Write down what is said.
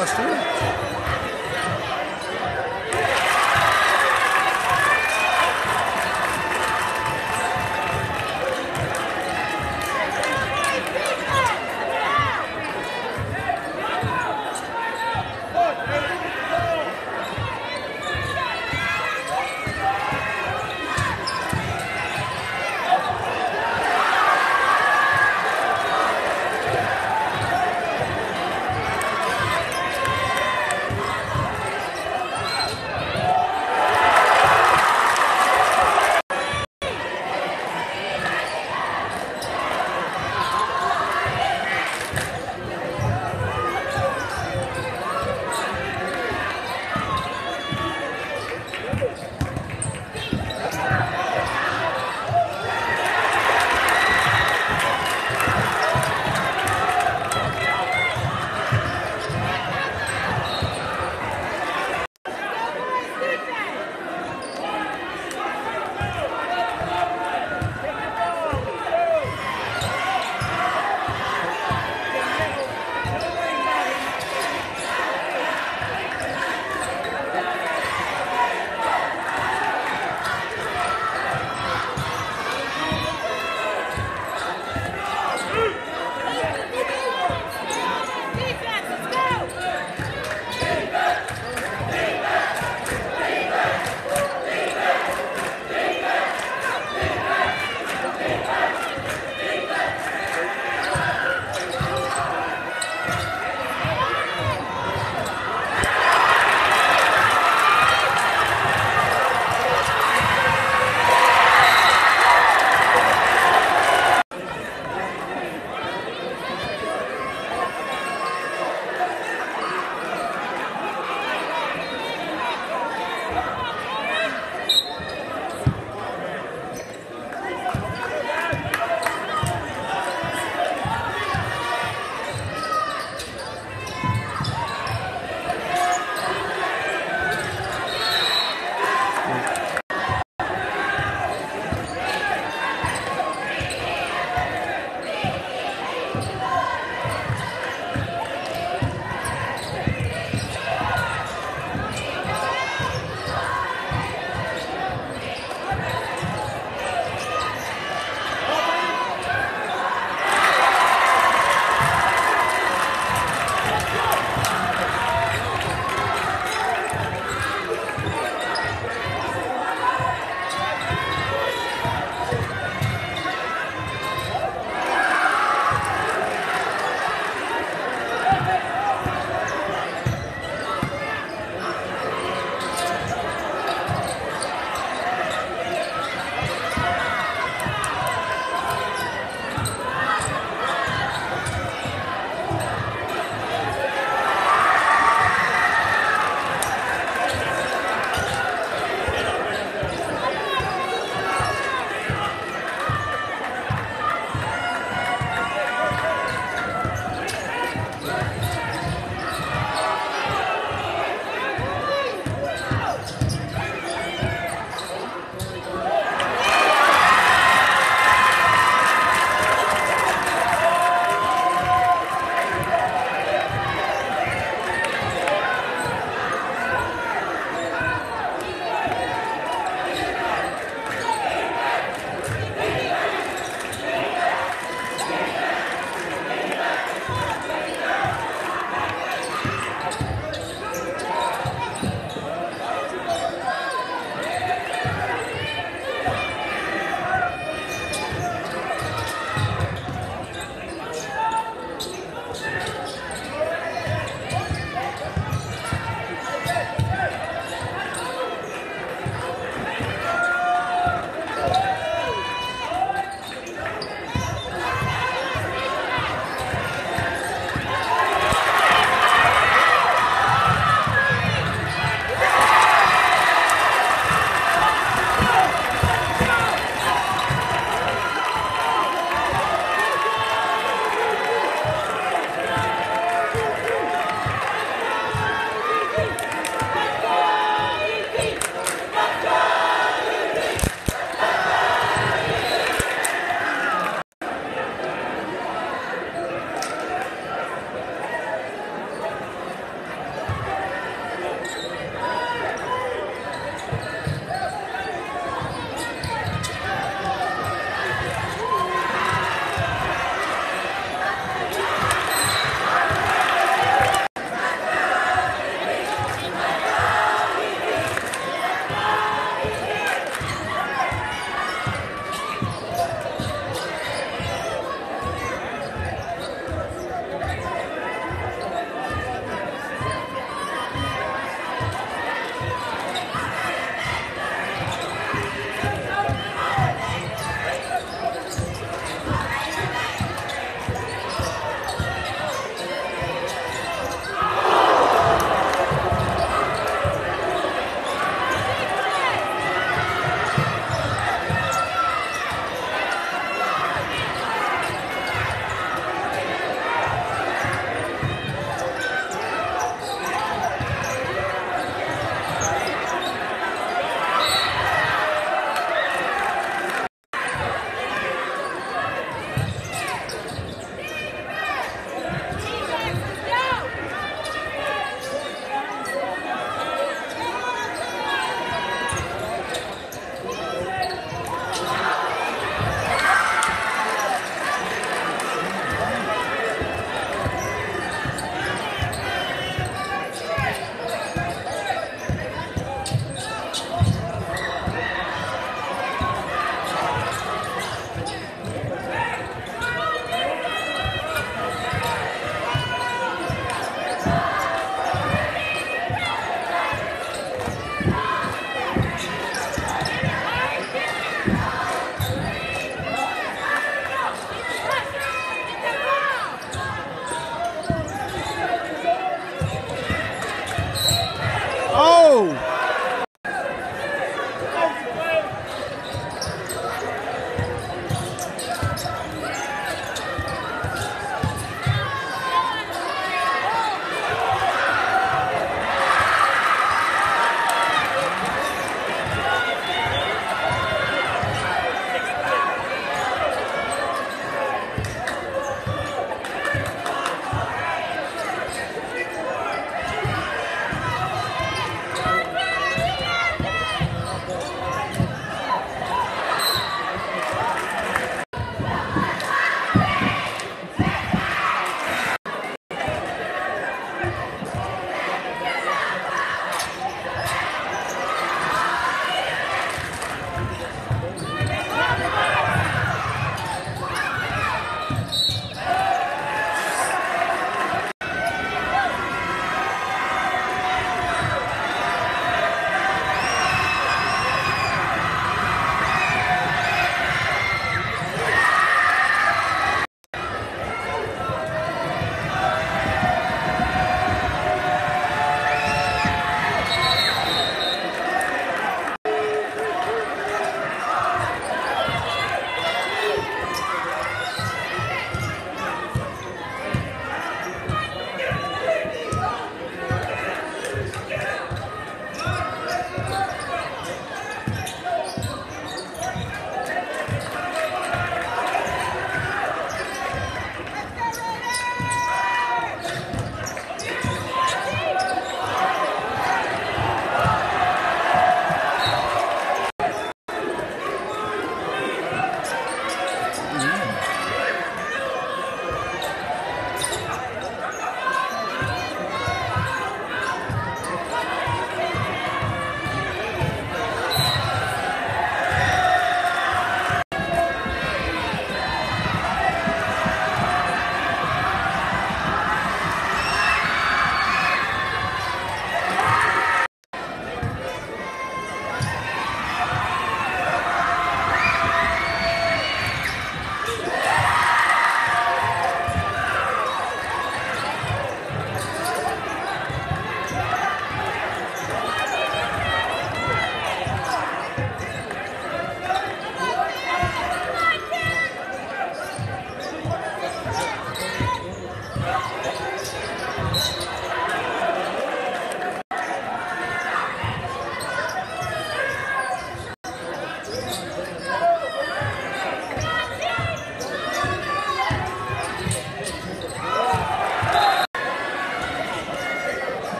falas tu? Né?